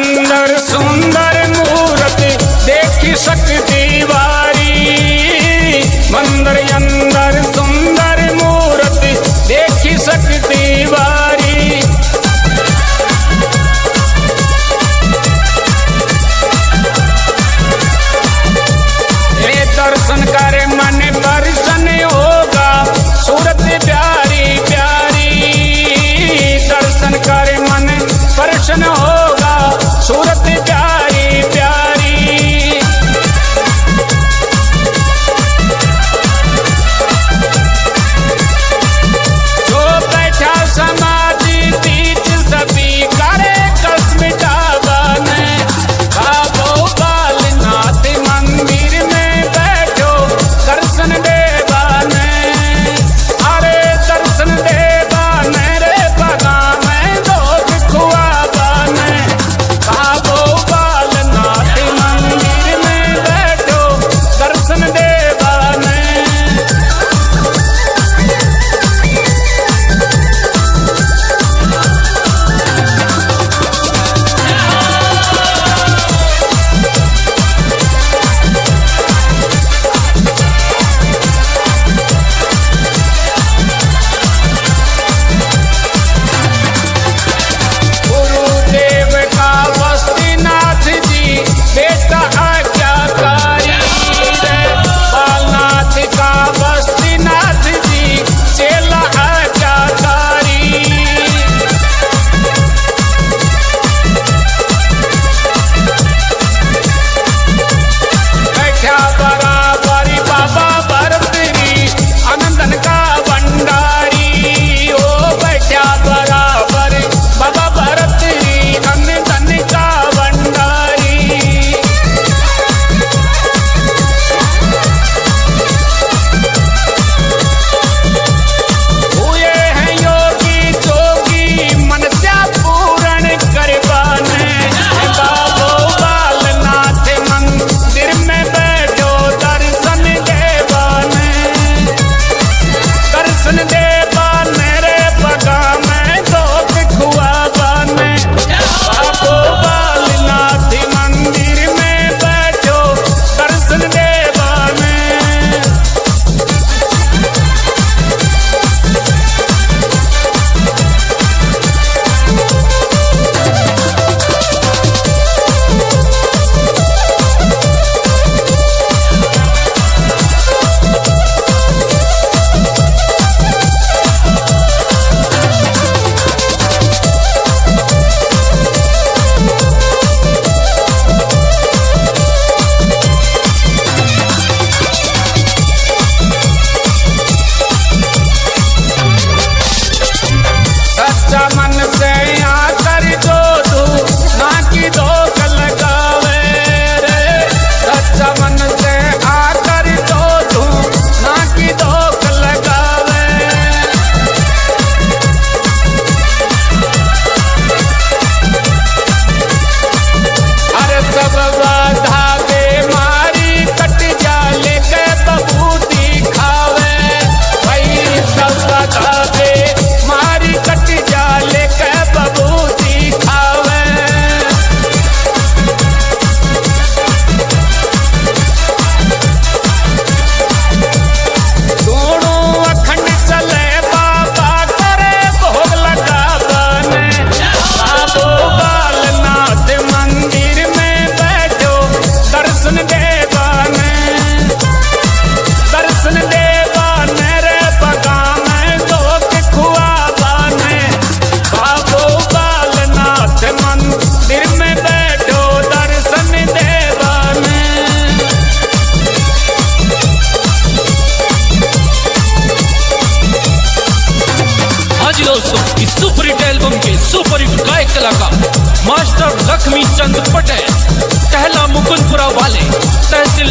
सुंदर सुंदर मूर्त देखी सकती बारी मंदिर अंदर सुंदर मूर्त देखी सकती बारी हाँ जी दोस्तों इस सुपर हिट एल्बम के सुपर हिट गायक कलाकार मास्टर लक्ष्मी चंद पटेल कहला मुकुंदपुरा वाले तहसील